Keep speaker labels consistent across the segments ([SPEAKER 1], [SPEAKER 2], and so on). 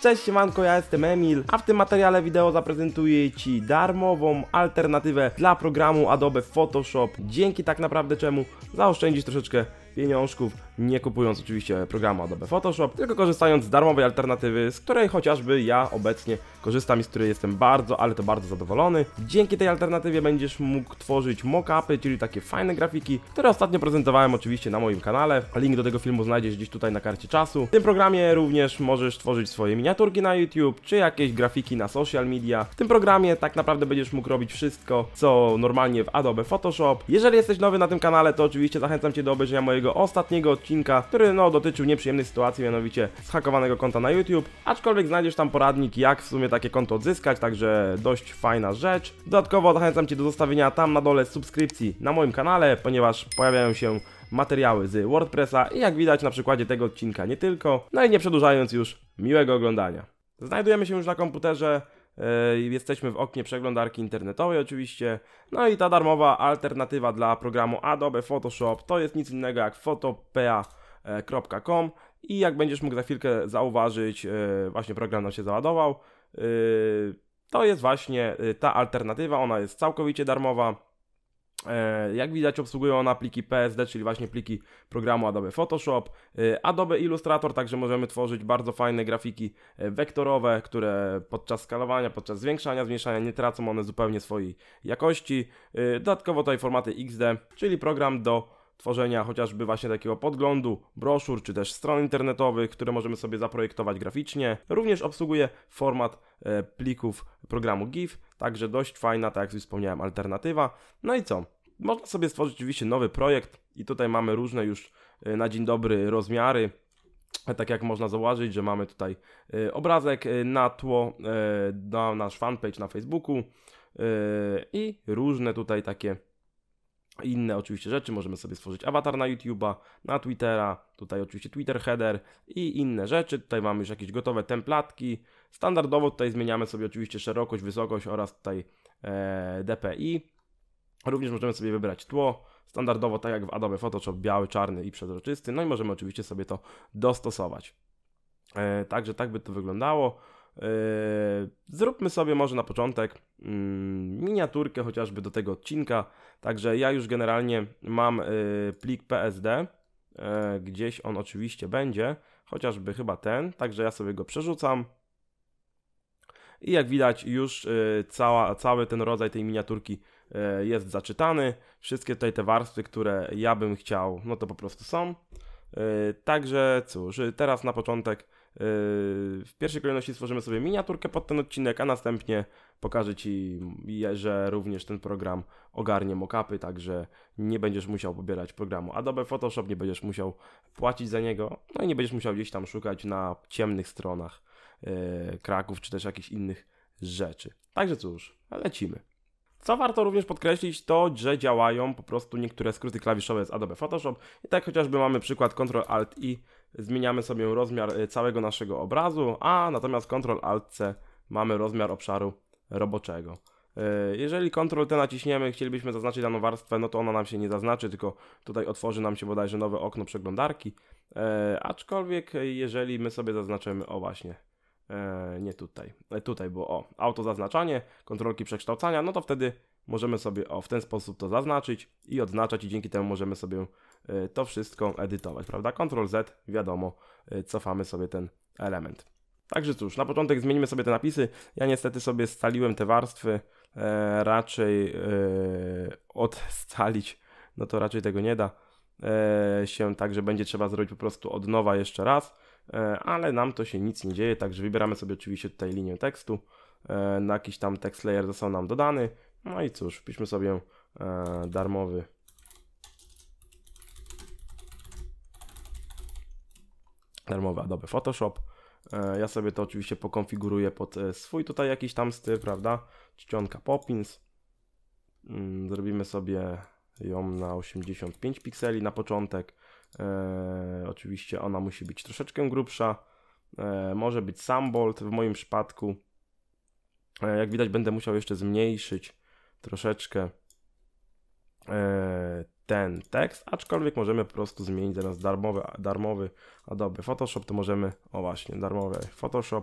[SPEAKER 1] Cześć siemanko, ja jestem Emil, a w tym materiale wideo zaprezentuję Ci darmową alternatywę dla programu Adobe Photoshop, dzięki tak naprawdę czemu zaoszczędzisz troszeczkę pieniążków, nie kupując oczywiście programu Adobe Photoshop, tylko korzystając z darmowej alternatywy, z której chociażby ja obecnie korzystam i z której jestem bardzo, ale to bardzo zadowolony. Dzięki tej alternatywie będziesz mógł tworzyć mock-upy, czyli takie fajne grafiki, które ostatnio prezentowałem oczywiście na moim kanale. Link do tego filmu znajdziesz gdzieś tutaj na karcie czasu. W tym programie również możesz tworzyć swoje miniaturki na YouTube, czy jakieś grafiki na social media. W tym programie tak naprawdę będziesz mógł robić wszystko, co normalnie w Adobe Photoshop. Jeżeli jesteś nowy na tym kanale, to oczywiście zachęcam Cię do obejrzenia mojego ostatniego odcinka, który no dotyczył nieprzyjemnej sytuacji, mianowicie zhakowanego konta na YouTube, aczkolwiek znajdziesz tam poradnik, jak w sumie takie konto odzyskać, także dość fajna rzecz. Dodatkowo zachęcam Cię do zostawienia tam na dole subskrypcji na moim kanale, ponieważ pojawiają się materiały z WordPressa i jak widać na przykładzie tego odcinka nie tylko. No i nie przedłużając już, miłego oglądania. Znajdujemy się już na komputerze, jesteśmy w oknie przeglądarki internetowej oczywiście. No i ta darmowa alternatywa dla programu Adobe Photoshop to jest nic innego jak photopea.com i jak będziesz mógł za chwilkę zauważyć, yy, właśnie program nam się załadował. Yy, to jest właśnie ta alternatywa, ona jest całkowicie darmowa. E, Jak widać obsługuje ona pliki PSD, czyli właśnie pliki programu Adobe Photoshop, E, Adobe Illustrator, także możemy tworzyć bardzo fajne grafiki e, wektorowe, które podczas skalowania, podczas zwiększania, zmniejszania nie tracą one zupełnie swojej jakości. Dodatkowo tutaj formaty XD, czyli program do tworzenia chociażby właśnie takiego podglądu, broszur czy też stron internetowych, które możemy sobie zaprojektować graficznie. Również obsługuje format e, plików programu GIF, także dość fajna, tak jak już wspomniałem, alternatywa. No i co? Można sobie stworzyć oczywiście nowy projekt i tutaj mamy różne już e, na dzień dobry rozmiary. E, Tak jak można zauważyć, że mamy tutaj obrazek na tło, na nasz fanpage na Facebooku i różne tutaj takie inne oczywiście rzeczy. Możemy sobie stworzyć awatar na YouTube'a, na Twittera, tutaj oczywiście Twitter header i inne rzeczy. Tutaj mamy już jakieś gotowe templatki. Standardowo tutaj zmieniamy sobie oczywiście szerokość, wysokość oraz tutaj e, DPI. Również możemy sobie wybrać tło. Standardowo tak jak w Adobe Photoshop biały, czarny i przezroczysty. No i możemy oczywiście sobie to dostosować. E, także tak by to wyglądało. E, Zróbmy sobie może na początek mm, miniaturkę chociażby do tego odcinka. Także ja już generalnie mam y, plik PSD. E, Gdzieś on oczywiście będzie, chociażby chyba ten. Także ja sobie go przerzucam. I jak widać, już cała, cały ten rodzaj tej miniaturki jest zaczytany. Wszystkie tutaj te warstwy, które ja bym chciał, no to po prostu są. Także cóż, teraz na początek w pierwszej kolejności stworzymy sobie miniaturkę pod ten odcinek, a następnie pokażę Ci, że również ten program ogarnie mockupy, także nie będziesz musiał pobierać programu Adobe Photoshop, nie będziesz musiał płacić za niego, no i nie będziesz musiał gdzieś tam szukać na ciemnych stronach y, Kraków czy też jakichś innych rzeczy. Także cóż, lecimy. Co warto również podkreślić, to że działają po prostu niektóre skróty klawiszowe z Adobe Photoshop. I tak chociażby mamy przykład Ctrl Alt I, zmieniamy sobie rozmiar y, całego naszego obrazu, a natomiast Ctrl Alt C mamy rozmiar obszaru roboczego. Y, Jeżeli Ctrl T naciśniemy, chcielibyśmy zaznaczyć daną warstwę, no to ona nam się nie zaznaczy, tylko tutaj otworzy nam się bodajże nowe okno przeglądarki. E, aczkolwiek jeżeli my sobie zaznaczymy, o właśnie, e, nie tutaj, tutaj było o, auto zaznaczanie, kontrolki przekształcania, no to wtedy możemy sobie o, w ten sposób to zaznaczyć i odznaczać i dzięki temu możemy sobie to wszystko edytować, prawda? Ctrl Z, wiadomo, e, cofamy sobie ten element. Także cóż, na początek zmienimy sobie te napisy. Ja niestety sobie scaliłem te warstwy, e, raczej e, odscalić, no to raczej tego nie da e, się, także będzie trzeba zrobić po prostu od nowa jeszcze raz, e, ale nam to się nic nie dzieje, także wybieramy sobie oczywiście tutaj linię tekstu, e, na jakiś tam text layer został nam dodany, no i cóż, wpiszmy sobie e, darmowy darmowy Adobe Photoshop. E, Ja sobie to oczywiście pokonfiguruję pod e, swój tutaj jakiś tam styl, prawda? Czcionka Poppins. Mm, Zrobimy sobie ją na 85 pikseli na początek. E, oczywiście ona musi być troszeczkę grubsza. Może być Sambold w moim przypadku. Jak widać będę musiał jeszcze zmniejszyć troszeczkę ten tekst, aczkolwiek możemy po prostu zmienić zamiast darmowy, darmowy Adobe Photoshop, to możemy, o właśnie, darmowy Photoshop,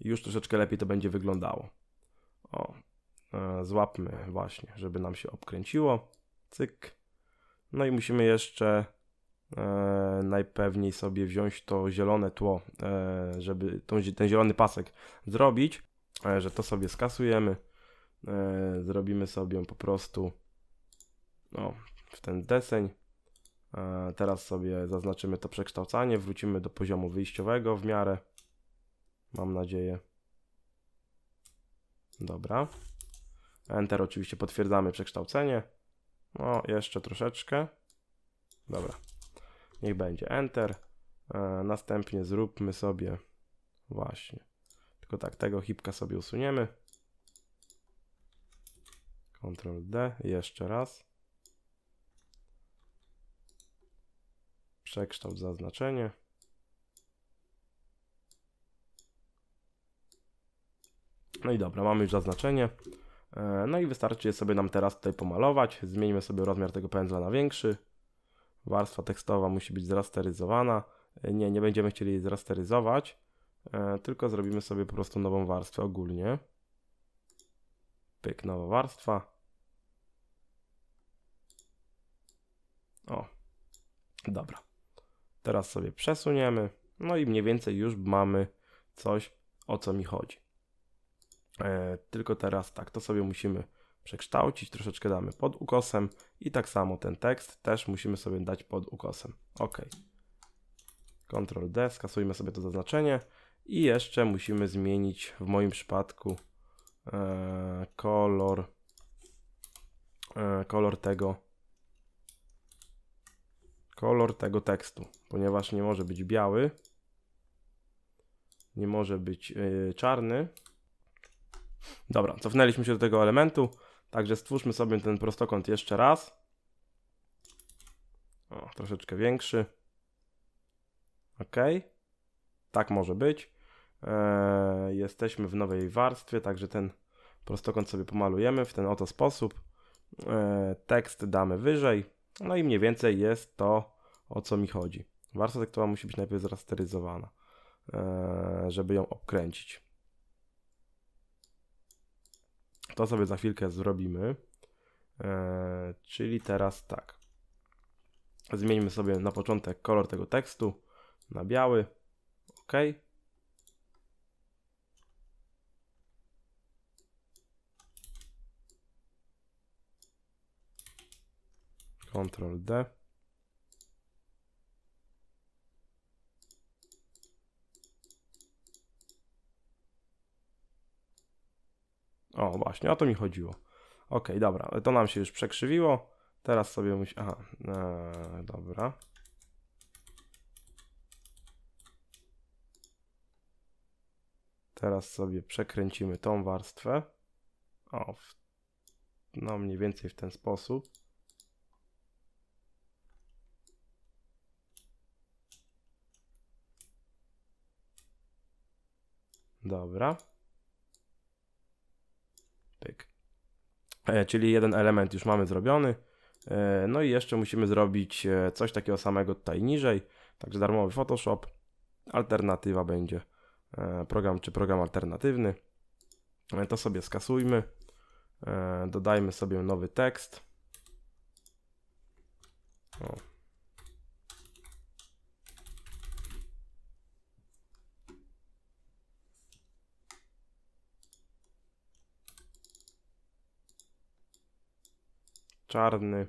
[SPEAKER 1] już troszeczkę lepiej to będzie wyglądało. O, e, złapmy właśnie, żeby nam się obkręciło. Cyk. No i musimy jeszcze e, najpewniej sobie wziąć to zielone tło, e, żeby tą, ten zielony pasek zrobić, e, że to sobie skasujemy. E, zrobimy sobie po prostu o, w ten deseń. E, teraz sobie zaznaczymy to przekształcanie, wrócimy do poziomu wyjściowego w miarę. Mam nadzieję. Dobra. Enter oczywiście potwierdzamy przekształcenie. No, jeszcze troszeczkę. Dobra. Niech będzie Enter. E, następnie zróbmy sobie właśnie. Tylko tak, tego hipka sobie usuniemy. Ctrl D, jeszcze raz. Przekształt zaznaczenie. No i dobra, mamy już zaznaczenie. E, no i wystarczy je sobie nam teraz tutaj pomalować. Zmieńmy sobie rozmiar tego pędzla na większy. Warstwa tekstowa musi być zrasteryzowana. E, nie, nie będziemy chcieli zrasteryzować, e, tylko zrobimy sobie po prostu nową warstwę ogólnie. Pyk, nowa warstwa. O, dobra. Teraz sobie przesuniemy. No i mniej więcej już mamy coś, o co mi chodzi. E, tylko teraz tak, to sobie musimy przekształcić, troszeczkę damy pod ukosem i tak samo ten tekst też musimy sobie dać pod ukosem. OK. Ctrl D, skasujmy sobie to zaznaczenie i jeszcze musimy zmienić w moim przypadku e, kolor e, kolor tego kolor tego tekstu, ponieważ nie może być biały, nie może być yy, czarny, Dobra, cofnęliśmy się do tego elementu, także stwórzmy sobie ten prostokąt jeszcze raz. O, troszeczkę większy. Ok. Tak może być. Eee, jesteśmy w nowej warstwie, także ten prostokąt sobie pomalujemy w ten oto sposób. Eee, tekst damy wyżej. No i mniej więcej jest to, o co mi chodzi. Warstwa tekstowa musi być najpierw zrasteryzowana, eee, żeby ją obkręcić. To sobie za chwilkę zrobimy. Eee, czyli teraz tak. Zmieńmy sobie na początek kolor tego tekstu na biały. OK. Ctrl D. O, właśnie, o to mi chodziło. Ok, dobra, to nam się już przekrzywiło. Teraz sobie musi... Aha, e, dobra. Teraz sobie przekręcimy tą warstwę. O, w, no mniej więcej w ten sposób. Dobra. Pyk. E, czyli jeden element już mamy zrobiony. E, no i jeszcze musimy zrobić e, coś takiego samego tutaj niżej. Także darmowy Photoshop. Alternatywa będzie program czy program alternatywny. To sobie skasujmy. Dodajmy sobie nowy tekst. O, czarny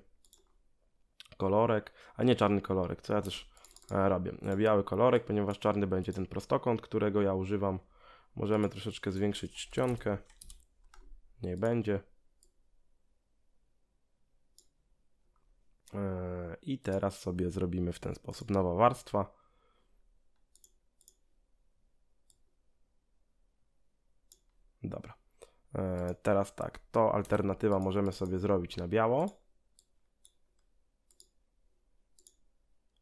[SPEAKER 1] kolorek, a nie czarny kolorek, co ja też e, robię. Biały kolorek, ponieważ czarny będzie ten prostokąt, którego ja używam. Możemy troszeczkę zwiększyć czcionkę. Niech będzie. E, I teraz sobie zrobimy w ten sposób nowa warstwa. Dobra. E, teraz tak, to alternatywa możemy sobie zrobić na biało.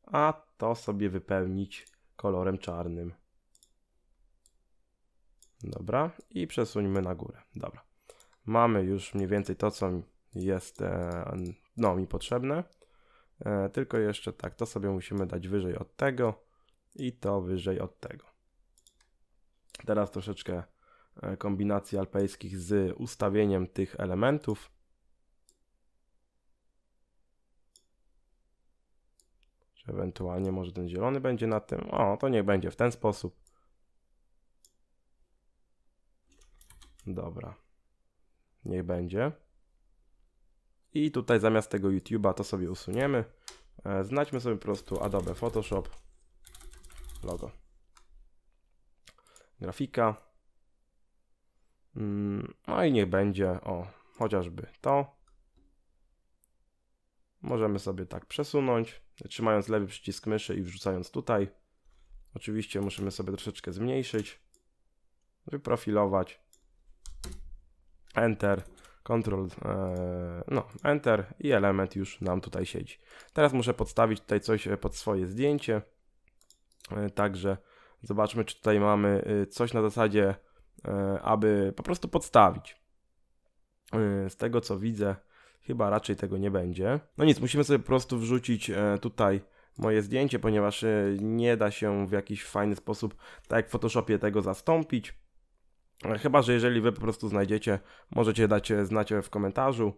[SPEAKER 1] A to sobie wypełnić kolorem czarnym. Dobra, i przesuńmy na górę. Dobra. Mamy już mniej więcej to, co jest e, no, mi potrzebne. E, tylko jeszcze tak, to sobie musimy dać wyżej od tego i to wyżej od tego. Teraz troszeczkę kombinacji alpejskich z ustawieniem tych elementów. Czy ewentualnie może ten zielony będzie na tym. O, to niech będzie w ten sposób. Dobra. Niech będzie. I tutaj zamiast tego YouTube'a to sobie usuniemy. E, znajdźmy sobie po prostu Adobe Photoshop. Logo. Grafika. Mm, no i niech będzie, o, chociażby to. Możemy sobie tak przesunąć, trzymając lewy przycisk myszy i wrzucając tutaj. Oczywiście musimy sobie troszeczkę zmniejszyć, wyprofilować. Enter, Ctrl, e, no, Enter i element już nam tutaj siedzi. Teraz muszę podstawić tutaj coś pod swoje zdjęcie. E, także zobaczmy, czy tutaj mamy e, coś na zasadzie, aby po prostu podstawić. Z tego co widzę, chyba raczej tego nie będzie. No nic, musimy sobie po prostu wrzucić tutaj moje zdjęcie, ponieważ nie da się w jakiś fajny sposób, tak jak w Photoshopie, tego zastąpić. Chyba, że jeżeli wy po prostu znajdziecie, możecie dać znać w komentarzu.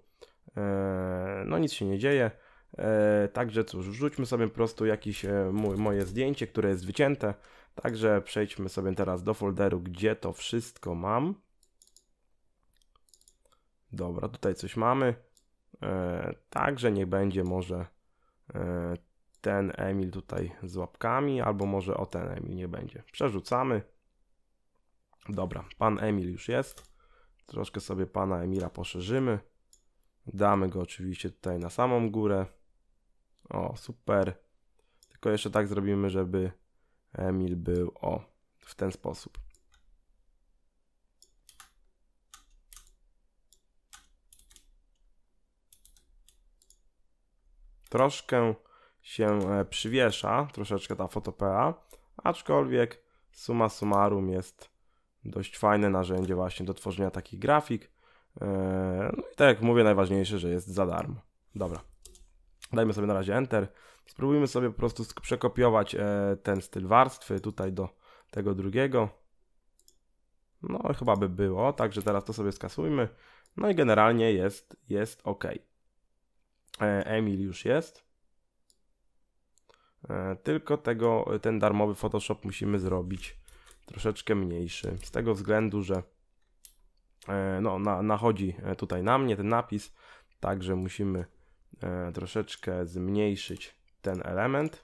[SPEAKER 1] E, no nic się nie dzieje. E, także cóż, wrzućmy sobie po prostu jakieś e, moje zdjęcie, które jest wycięte. Także przejdźmy sobie teraz do folderu, gdzie to wszystko mam. Dobra, tutaj coś mamy. Także niech będzie może ten Emil tutaj z łapkami, albo może o ten Emil nie będzie. Przerzucamy. Dobra, pan Emil już jest. Troszkę sobie pana Emila poszerzymy. Damy go oczywiście tutaj na samą górę. O, super. Tylko jeszcze tak zrobimy, żeby Emil był o w ten sposób. Troszkę się e, przywiesza, troszeczkę ta fotopea, aczkolwiek suma summarum jest dość fajne narzędzie właśnie do tworzenia takich grafik. E, no i tak jak mówię, najważniejsze, że jest za darmo. Dobra. Dajmy sobie na razie Enter. Spróbujmy sobie po prostu przekopiować e, ten styl warstwy tutaj do tego drugiego. No chyba by było, także teraz to sobie skasujmy. No i generalnie jest, jest ok. E, Emil już jest. Tylko tego, ten darmowy Photoshop musimy zrobić troszeczkę mniejszy. Z tego względu, że e, no, na, nachodzi e, tutaj na mnie ten napis, także musimy e, troszeczkę zmniejszyć ten element.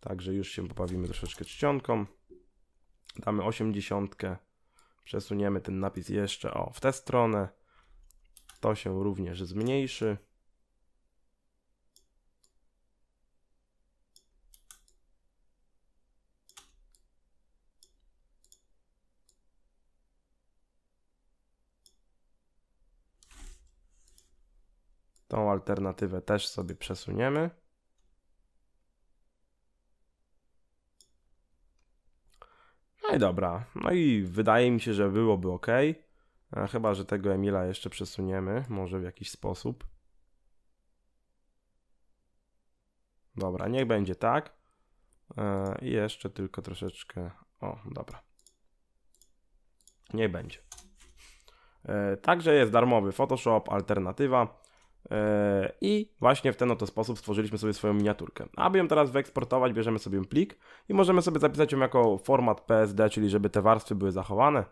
[SPEAKER 1] Także już się popawimy troszeczkę czcionką. Damy 80. Przesuniemy ten napis jeszcze o w tę stronę. To się również zmniejszy. Tą alternatywę też sobie przesuniemy. No i dobra. No i wydaje mi się, że byłoby ok. Chyba, że tego Emila jeszcze przesuniemy, może w jakiś sposób. Dobra, niech będzie tak. E, I jeszcze tylko troszeczkę. O, dobra. Nie będzie. E, także jest darmowy Photoshop, alternatywa. E, I właśnie w ten oto sposób stworzyliśmy sobie swoją miniaturkę. Aby ją teraz wyeksportować, bierzemy sobie plik i możemy sobie zapisać ją jako format PSD, czyli żeby te warstwy były zachowane,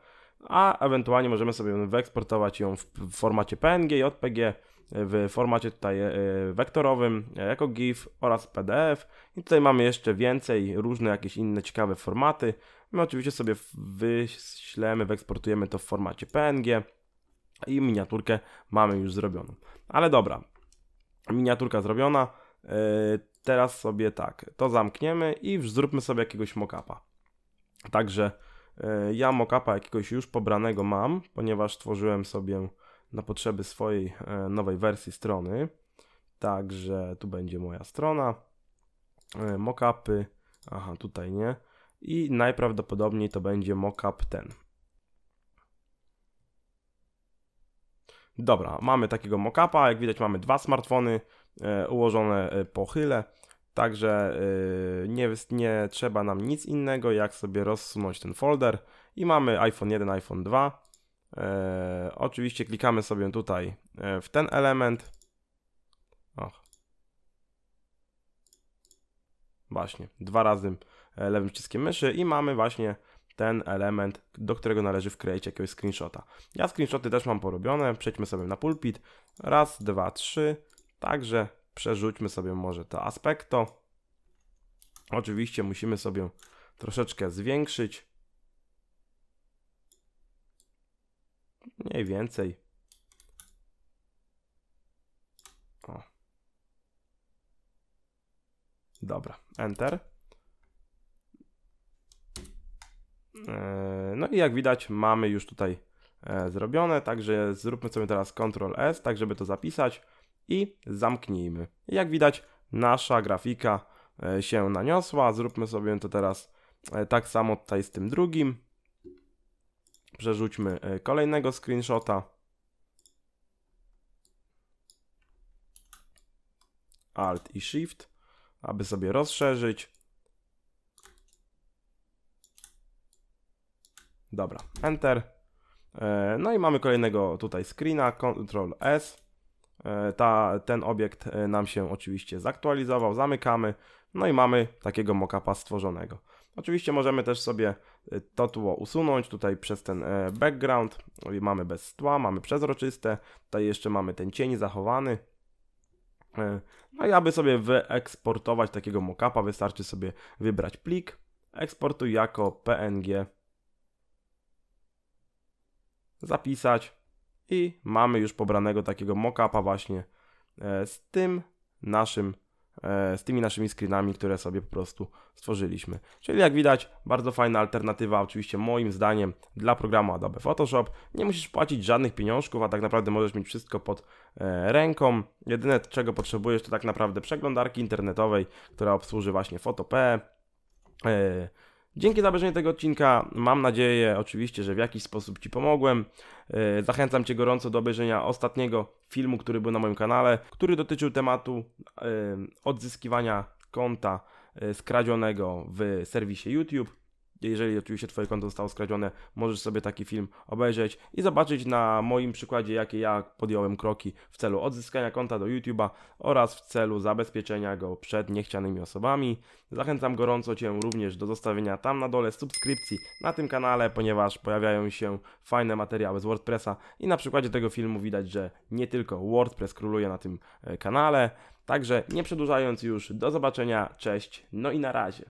[SPEAKER 1] a ewentualnie możemy sobie wyeksportować ją w formacie PNG, JPG, w formacie tutaj e, wektorowym, jako GIF oraz PDF. I tutaj mamy jeszcze więcej, różne jakieś inne ciekawe formaty. My oczywiście sobie wyślemy, wyeksportujemy to w formacie PNG i miniaturkę mamy już zrobioną. Ale dobra, miniaturka zrobiona. Yy, teraz sobie tak, to zamkniemy i zróbmy sobie jakiegoś mockupa. Także yy, ja mockupa jakiegoś już pobranego mam, ponieważ tworzyłem sobie na potrzeby swojej yy, nowej wersji strony. Także tu będzie moja strona. Mockupy. Aha, tutaj nie. I najprawdopodobniej to będzie mockup ten. Dobra, mamy takiego mockupa, jak widać mamy dwa smartfony e, ułożone e, po. Także yy, nie, nie trzeba nam nic innego, jak sobie rozsunąć ten folder. I mamy iPhone 1, iPhone 2. Yy, oczywiście klikamy sobie tutaj w ten element. Och. Właśnie, dwa razy e, lewym przyciskiem myszy i mamy właśnie ten element, do którego należy wkleić jakiegoś screenshota. Ja screenshoty też mam porobione, przejdźmy sobie na pulpit. Raz, dwa, trzy. Także przerzućmy sobie może to aspekto. Oczywiście musimy sobie troszeczkę zwiększyć. Mniej więcej. O. Dobra, Enter. E, no i jak widać mamy już tutaj e, zrobione, także zróbmy sobie teraz Ctrl S, tak żeby to zapisać i zamknijmy. Jak widać nasza grafika e, się naniosła, zróbmy sobie to teraz tak samo tutaj z tym drugim. Przerzućmy kolejnego screenshota. Alt i Shift, aby sobie rozszerzyć. Dobra, Enter. E, no i mamy kolejnego tutaj screena, Ctrl S. E, ta, ten obiekt e, nam się oczywiście zaktualizował, zamykamy. No i mamy takiego mockupa stworzonego. Oczywiście możemy też sobie to tło usunąć tutaj przez ten background. Mamy bez tła, mamy przezroczyste. Tutaj jeszcze mamy ten cień zachowany. No i aby sobie wyeksportować takiego mockupa, wystarczy sobie wybrać plik. Eksportuj jako PNG zapisać i mamy już pobranego takiego mockupa właśnie e, z tym naszym e, z tymi naszymi screenami, które sobie po prostu stworzyliśmy. Czyli jak widać, bardzo fajna alternatywa, oczywiście moim zdaniem, dla programu Adobe Photoshop. Nie musisz płacić żadnych pieniążków, a tak naprawdę możesz mieć wszystko pod e, ręką. Jedyne czego potrzebujesz to tak naprawdę przeglądarki internetowej, która obsłuży właśnie Photopea. Dzięki za obejrzenie tego odcinka. Mam nadzieję oczywiście, że w jakiś sposób Ci pomogłem. E, zachęcam Cię gorąco do obejrzenia ostatniego filmu, który był na moim kanale, który dotyczył tematu e, odzyskiwania konta e, skradzionego w serwisie YouTube. Jeżeli oczywiście Twoje konto zostało skradzione, możesz sobie taki film obejrzeć i zobaczyć na moim przykładzie, jakie ja podjąłem kroki w celu odzyskania konta do YouTube'a oraz w celu zabezpieczenia go przed niechcianymi osobami. Zachęcam gorąco Cię również do zostawienia tam na dole subskrypcji na tym kanale, ponieważ pojawiają się fajne materiały z WordPressa i na przykładzie tego filmu widać, że nie tylko WordPress króluje na tym e, kanale. Także nie przedłużając już, do zobaczenia, cześć, no i na razie.